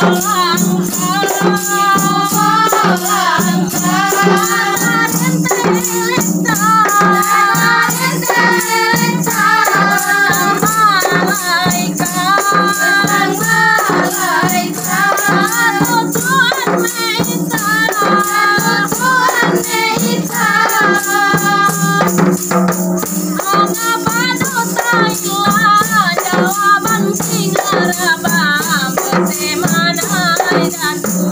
Oh,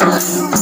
Oh,